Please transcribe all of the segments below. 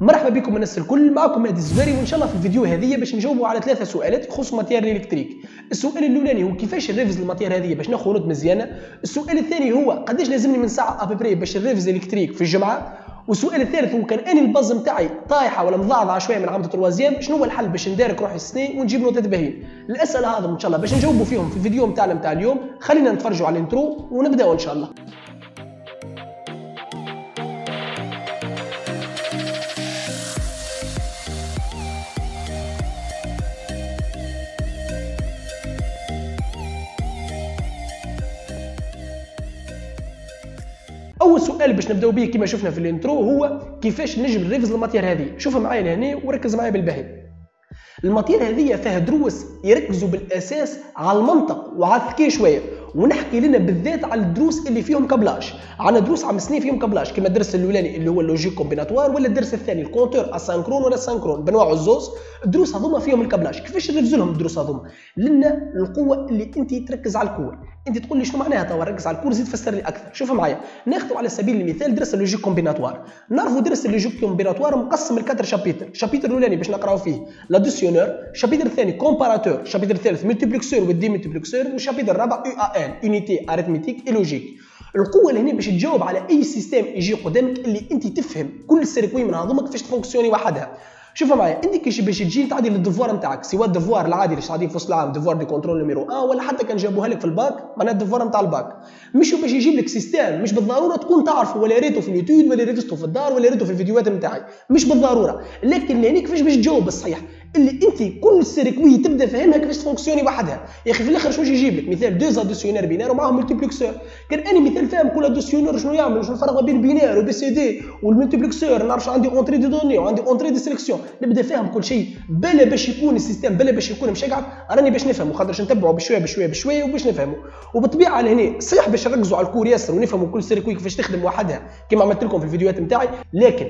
مرحبا بكم الناس الكل معكم مهدي الزباري وإن شاء الله في الفيديو هذه باش نجاوبوا على ثلاثة سؤالات يخصوا matière électrique السؤال الأولاني هو كيفاش نريفز ال matière هذه باش ناخذ note مزيانة؟ السؤال الثاني هو قداش لازمني من ساعة après باش نريفز ال électrique في الجمعة؟ والسؤال الثالث هو كان اني ال base نتاعي طايحة ولا مضعضعه شوية من عام troisième شنو هو الحل باش نداراك روحي السنة ونجيب note ات باهيين؟ الأسئلة هذا إن شاء الله باش نجاوبوا فيهم في الفيديو نتاعنا نتاع اليوم. خلينا نتفرجوا على ال intro ونبداو إن شاء الله. اول سؤال باش نبداو به كما شفنا في ال intro هو كيفاش نجم نريفز ال matière هذه. شوف معايا لهنا وركز معايا بالباهي. ال matière هذه فيها دروس يركزوا بالأساس على المنطق وعلى الذكاء شوية. ونحكي لنا بالذات على الدروس اللي فيهم câblage. عندنا دروس عام سنين فيهم câblage. كما الدرس الأولاني اللي هو ال logique combinatoire ولا الدرس الثاني ال compteur asynchrone ولا synchrone بنوع الزوز. الدروس هذوما فيهم ال câblage. كيفاش نركزوا لهم الدروس هذوما؟ لأن القوة اللي أنت تركز على ال cours. انت تقول لي شنو معناها توا؟ ركز على ال cours زيد فسر لي أكثر. شوف معايا. ناخذ على سبيل المثال درس اللوجيك كومبيناتوار. نعرفوا درس اللوجيك كومبيناتوار مقسم لكاتر شابيتر. الشابيتر الأولاني باش نقراو فيه لاديسيونور الشابيتر الثاني كومباراتور الشابيتر الثالث ملتيبلكسور والدي ملتيبلكسور والشابيتر الرابع يو إن يونيتي اريثميتيك اي لوجيك القوة اللي هنا باش تجاوب على أي سيستم يجي قدامك اللي أنت تفهم. كل السيركوي من هذوما كيفاش تفونكسيوني وحدها. شوف معايا انت كيش باش تجي تعدي للدفوار نتاعك سواء الدفوار العادي اللي تعدي في وسط العام دفوار دي كونترول نيميرو 1 ولا حتى كان جابوها لك في الباك معناها الدفوار نتاع الباك. مش باش يجيب لك سيستم مش بالضرورة تكون تعرفه ولا ريته في اليوتيوب ولا ريته في الدار ولا ريته في الفيديوهات نتاعي. مش بالضرورة لكن هنا كيفاش باش تجاوب بالصحيح اللي انت كل ال circuit تبدا فاهمها كيفاش تفونكسيوني وحدها. يا أخي في الآخر شنو يجيب لك؟ مثال deux additionneurs binaires ومعاهم multiplexeur كان أنا مثال فاهم كل additionneur شنو يعمل؟ شنو الفرق بين ال binaire و BCD وال multiplexeur نعرف عندي اونتري دي دوني وعندي entrée دي سيليكسيون نبدا فاهم كل شيء بلا باش يكون السيستم بلا باش يكون مش قاعد راني باش نفهمه خاطرش نتبعه بشوية بشوية بشوية وباش نفهمه. وبالطبيعة لهنا صحيح باش نركزوا على ال cours ياسر ونفهموا كل circuit كيفاش تخدم وحدها. كما عملت لكم في الفيديوهات نتاعي لكن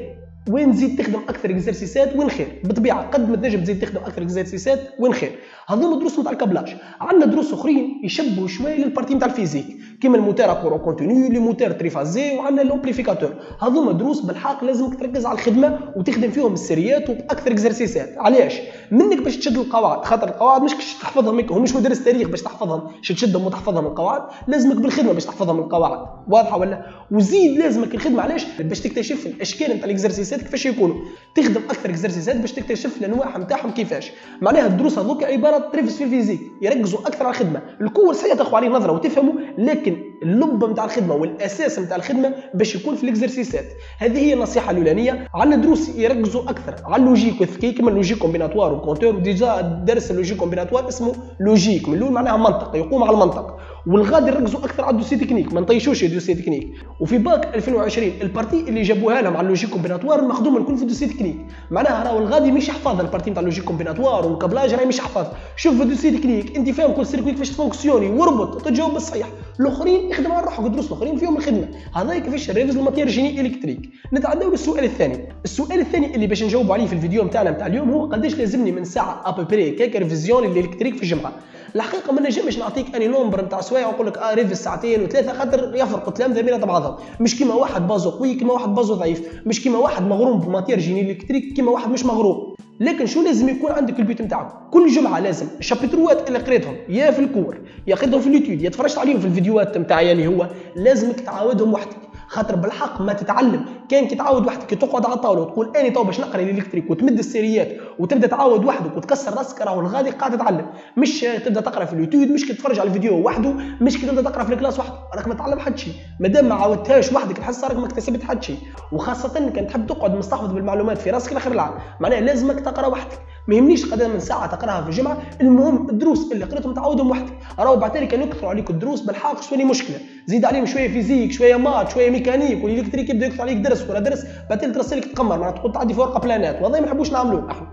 وين تزيد تخدم أكثر exercice ات وين خير؟ بالطبيعة قد ما تنجم تزيد تخدم أكثر exercice ات وين خير؟ هذوما دروس نتاع ال câblage عندنا دروس أخرين يشبهوا شوية لل partie نتاع ال physique. كيما ال moteur à courant continu les moteurs triphasés وعندنا ال amplificateur. هذوما دروس بالحق لازمك تركز على الخدمة وتخدم فيهم ال série ات وبأكثر exercice ات علاش؟ منك باش تشد القواعد خاطر القواعد مش باش تحفظهم هو مش مدرس تاريخ باش تحفظهم. باش تشدهم وتحفظهم القواعد لازمك بالخدمة باش تحفظهم القواعد. واضحة ولا؟ وزيد لازمك الخدمة. علاش؟ باش تكتشف الأشكال نتاع الاكزرسيسات كيفاش يكونوا. تخدم أكثر اكزرسيسات باش تكتشف الأنواع نتاعهم كيفاش. معناها الدروس هذوك عبارة تريفس في ال physique يركزوا أكثر على الخدمة. ال cours صحيح تاخذوا عليه نظرة وتفهموا لكن اللب نتاع الخدمة والأساس نتاع الخدمة باش يكون في الإكزرسيسات. هذه هي النصيحة الأولانية. عندنا دروس يركزوا أكثر على اللوجيك. والذكي كما اللوجيك كومبيناتوار والكونتور وديجا درس اللوجيك كومبيناتوار اسمه لوجيك. من الأول معناها منطق يقوم على المنطق. والغادي يركزوا أكثر على ال dossier technique. ما نطيشوش ال dossier technique. وفي باك 2020 ال partie اللي جابوها لهم على ال logique combinatoire مخدوم الكل في ال dossier technique. معناها راهو الغادي مش يحفظ ال partie نتاع ال logique combinatoire وال câblage راهي مش يحفظ. شوف في ال dossier technique انت فاهم كل circuit كيفاش تفونكسيوني واربط تجاوب بالصحيح. الآخرين يخدم على روحك الدروس الاخرين فيهم الخدمة. هذا كيفاش ريفز ال matière génie électrique نتعداو للسؤال الثاني. السؤال الثاني اللي باش نجاوب عليه في الفيديو نتاعنا نتاع اليوم هو قداش لازمني من ساعة à peu près كيك révision ال électrique في الجمعه الحقيقة ما نجمش نعطيك أني nombre نتاع سوايع ونقول لك آه ريفز ساعتين وثلاثة خاطر يفرق تلامذة بين بعضهم مش كيما واحد بازو قوي كيما واحد بازو ضعيف. مش كيما واحد مغروم ب matière génie électrique كيما واحد مش مغروم. لكن شو لازم يكون عندك البيت نتاعك؟ كل جمعة لازم الشابتروات اللي قريتهم يا في ال cours يا قريتهم في اليوتيوب يا تفرجت عليهم في الفيديوهات نتاعي يعني هو لازمك تعاودهم وحدك. خاطر بالحق ما تتعلم. كان كي تعاود وحدك كي تقعد على الطاولة وتقول أني تو باش نقرأ ال électrique وتمد السيريات وتبدأ تعاود وحدك وتكسر راسك راهو الغادي قاعد تتعلم مش تبدأ تقرأ في اليوتيوب مش كي تتفرج على الفيديو وحده مش كي تبدأ تقرأ في ال classe وحده. راك ما تعلم حد شيء مادام ما عاودتهاش وحدك تحس راك ما اكتسبت حد شيء وخاصة كان تحب تقعد مستحفظ بالمعلومات في راسك لآخر العام. معناها لازمك تقرأ وحدك. ما يهمنيش قد من ساعة تقراها في الجمعة. المهم الدروس اللي قريتهم تعودهم وحدك راهو بعد كان يكثروا عليك الدروس بالحق شوية مشكلة. زيد عليهم شوية physique شوية maths شوية mécanique وال électrique يبدأ يكثر عليك درس ولا درس بعدين ترسل لك تقمر. معناتها تقول تعدي في ورقة بلانات. وهذا ما نحبوش نعملوه إحنا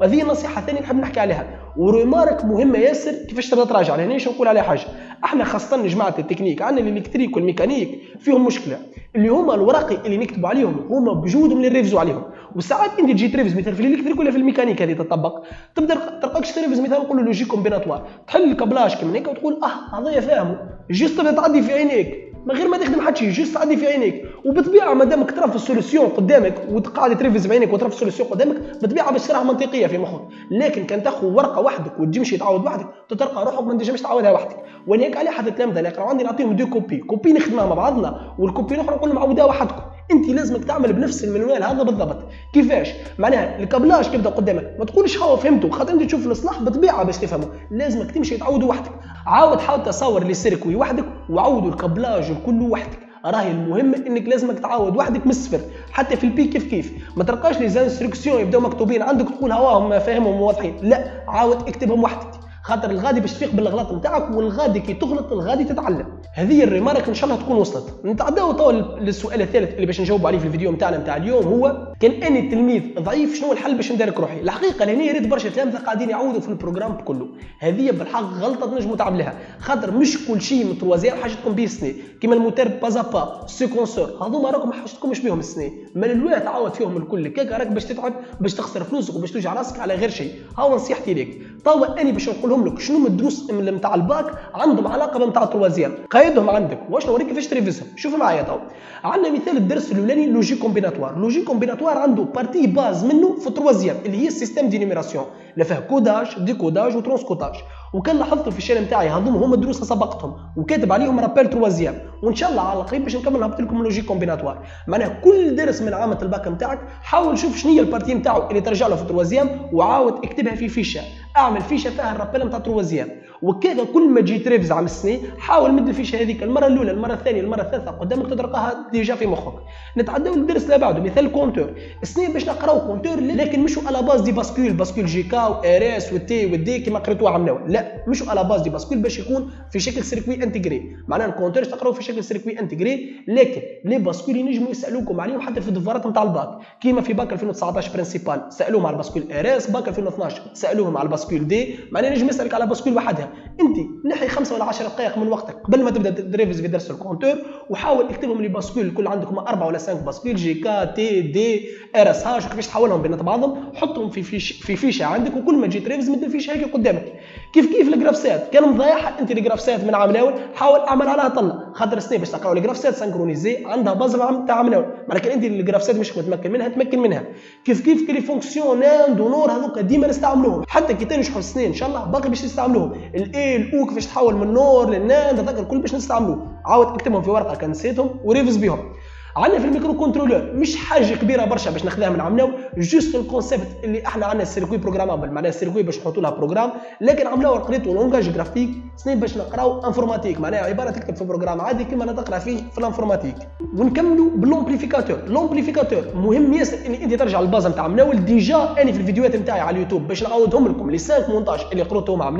وهذه نصيحة ثانية نحب نحكي عليها. و remarque مهمة ياسر كيفاش تراجع؟ لهنا إيش نقول عليها حاجة. أحنا خاصة جماعة التكنيك عندنا ال électrique وال mécanique فيهم مشكلة. اللي هما الورقي اللي نكتبوا عليهم هما بجودهم اللي نريفزوا عليهم. وساعات انت تجي تريفز مثلا في ال électrique ولا في الميكانيك هذه تطبق. تبدا تلقاكش تريفز مثلا نقول logique combinatoire تحل ال câblage كيما هيك وتقول آه هذايا فاهمه juste تبدا تعدي في عينيك. من غير ما تخدم حتى شيء juste عدي في عينيك. وبطبيعة ما دامك ترى في ال solution قدامك وقاعد تريفز بعينيك وترى في ال solution قدامك بطبيعة باش تراها منطقية في مخك. لكن كان تاخذ ورقة وحدك وتمشي تعاود وحدك تلقى روحك ما تنجمش تعاودها وحدك. ولهيك عليه حتى التلامذه اللي يقراو عندي نعطيهم deux copies. copie نخدمها مع بعضنا وال copie الأخرى نقول لهم وحدكم. انت لازمك تعمل بنفس المنوال هذا بالضبط. كيفاش؟ معناها ال câblage كيبدا قدامك؟ ما تقولش هاو فهمته خاطر انت تشوف الاصلاح بطبيعة باش تفهمه لازمك تمشي تعود وحدك. عاود حاول تصور les circuits وحدك وعودوا ال câblage الكل وحدك راهي المهم انك لازمك تعاود وحدك من الصفر. حتى في ال PIC كيف كيف؟ ما تلقاش les instructions يبداو مكتوبين عندك تقول هواهم فاهمهم واضحين. لا عاود اكتبهم وحدك. خاطر الغادي باش تفيق بالغلط نتاعك والغادي كي تغلط الغادي تتعلم. هذه ال remarque إن شاء الله تكون وصلت. نتعداو تو للسؤال الثالث اللي باش نجاوب عليه في الفيديو نتاعنا نتاع اليوم هو كان أني تلميذ ضعيف شنو الحل باش ندارك روحي؟ الحقيقة لهنا ريت برشا تلامذه قاعدين يعوضوا في ال programme كله. هذه بالحق غلطة تنجموا تعملها خاطر مش كل شيء من troisième حاجتكم به السنة كيما ال moteur pas à pas séquenceur. هذوما راكم ما حاجتكمش بهم السنة الوقت تعاود فيهم الكل. كيك راك باش تتعب باش تخسر فلوسك وباش توجع راسك على غير شيء. هاو نصيحتي ليك. توا أني باش نقولهم لك شنو من الدروس نتاع الباك عندهم علاقة بنتاع ال troisième. قايدهم عندك. واش نوريك كيفاش تريفيزهم. شوف معايا تو. عندنا مثال الدرس الأولاني logique combinatoire. logique combinatoire عنده partie base منه في ال troisième اللي هي ال système de numération. اللي فيه codage décodage و transcodage وكان لاحظت في ال chaîne نتاعي هذوما هما دروس سبقتهم. وكاتب عليهم rappel troisième. وإن شاء الله على قريب باش نكمل نهبط لكم logique combinatoire. معناها كل درس من عامة الباك نتاعك حاول شوف شنو هي ال partie نتاعو اللي ترجع له في ال troisième وعاود اكتبها في فيشة. أعمل فيشه فيها ال rappel نتاع ال troisième وكذا كل ما تجي تريفز عام السنة حاول مد الفيشه هذيك المرة الأولى المرة الثانية المرة الثالثة قدامك تدرقها déjà في مخك. نتعداو للدرس اللي بعده مثال compteur. السنة باش نقراو compteur لكن مش على base des bascules bascule JK و RS وال T وال D كيما قريتوها عام لول مش على base des bascules باش يكون في شكل circuit intégré معناها ال compteur تقراو في شكل circuit intégré لكن les bascules ينجموا يسألوكم عليهم حتى في الدفارات نتاع الباك. كيما في باك 2019 principale سألوهم على ال bascule RS bac 2012 سألوهم على ال bascule D. معناها ينجم يسألك على bascule وحدها. انت نحي خمسة ولا 10 دقائق من وقتك. قبل ما تبدأ تريفز في درس ال compteur وحاول اكتبهم les bascules الكل عندكم أربعة ولا خمسة bascules JK T D RS H كيفاش تحولهم بين بعضهم حطهم في fiche في فيشة عندك وكل ما تجي تريفز مد الفيشة هيك قدامك. كيف كيف الجرافسات كان مضيعها. أنت الجرافسات من عام الأول حاول أعمل عليها طلة خاطر السنة باش تقراو الجرافسات synchronisés. عندها base تاع عام الأول لكن أنت الجرافسات مش متمكن منها. تمكن منها. كيف كيف ك les fonctions NAND و NOR هذوك ديما نستعملوهم. حتى كي تنجحوا السنين إن شاء الله باقي باش تستعملوهم الاي الاو كيفاش تحول من NOR لل NAND هذاك الكل باش نستعملوه. عاود اكتبهم في ورقة كان نسيتهم وريفز بهم عندنا في ال microcontrôleur مش حاجة كبيرة برشا باش ناخذها من عام لول juste ال concept اللي إحنا عندنا ال circuit programmable معناها ال circuit باش نحطوا لها programme لكن عام لول قريتوا langage graphique سنين باش نقراو informatique معناها عبارة تكتب في programme عادي كما تقرأ فيه في ال informatique ونكملوا ب l'amplificateur l'amplificateur مهم ياسر ان أنت ترجع لل base نتاع مناول déjà أنا في الفيديوهات نتاعي على اليوتيوب باش نعاودهم لكم. les 5 montages اللي قريتهم مع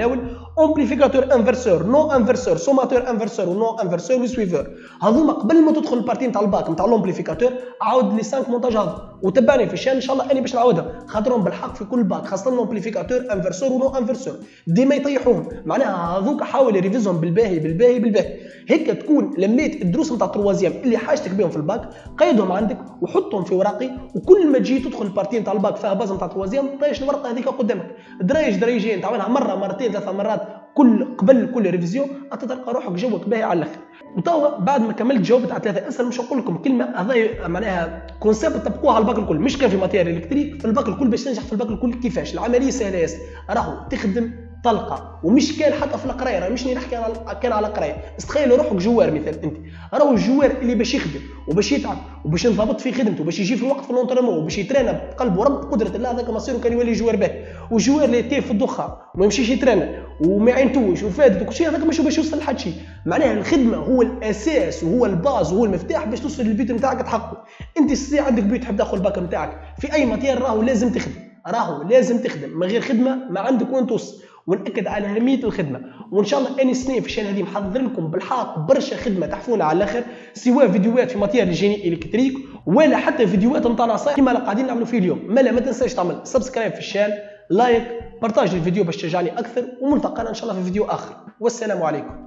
amplificateur inverseur non inverseur sommateur inverseur و non inverseur و suiveur هذوما قبل ما تدخل ال partie نتاع الباك نتاع l'amplificateur عاود les 5 montages هذا وتبعني في ال chaîne إن شاء الله أني باش نعاودهم خاطرهم بالحق في كل باك خاصة l'amplificateur inverseur و non inverseur. ديما يطيحوهم. معناها هذوك حاول يريفيزهم بالباهي بالباهي بالباهي. هيك تكون لميت الدروس نتاع ال troisième اللي حاجتك بهم في الباك قيدهم عندك وحطهم في ورقي وكل ما تجي تدخل ال partie نتاع الباك فيها base نتاع ال troisième طيش الورقة هذيك قدامك. دريج دريجين تعملها مرة مرتين ثلاث مرات. كل قبل كل révision تلقى روحك جوك باهي على الأخر. وتوا بعد ما كملت جاوبت على ثلاثة اسئله مش نقول لكم كلمة هذا معناها concept طبقوها على الباك الكل مش كان في matière électrique في الباك الكل باش تنجح في الباك الكل كيفاش. العملية سهله ياسر راهو تخدم طلقة ومش كان حتى في القرايه راه مش نحكي على كان على القرايه تخيلوا روحك joueur مثال أنت راهو ال joueur اللي باش يخدم وباش يتعب وباش ينضبط في خدمته وباش يجي في الوقت في l'entraînement وباش يترينا بقلب ورب قدرة الله هذاك مصيره كان يولي joueur باهي و joueur اللي يتيف في الدخان وما يمشيش يترينا وما يعينتوش وفادت وكل شيء هذاك مش باش يوصل لحد شيء معناها الخدمة هو الأساس وهو ال base وهو المفتاح باش توصل لل but نتاعك تحققه. أنت الساعة عندك but تحب تأخذ الباك نتاعك في أي matière راهو لازم تخدم. راهو لازم تخدم. من غير خدمة ما عندك وين توصل. ونأكد على أهمية الخدمة. وإن شاء الله أني سنين في ال chaîne هذه محضر لكم بالحق برشا خدمة تحفونا على الآخر سواء فيديوهات في matière ال génie électrique ولا حتى فيديوهات نتاع نصائح كما قاعدين نعملوا فيه اليوم. مالا ما تنساش تعمل subscribe في ال chaîne like partage الفيديو باش تشجعني أكثر وملتقانا إن شاء الله في فيديو آخر. والسلام عليكم.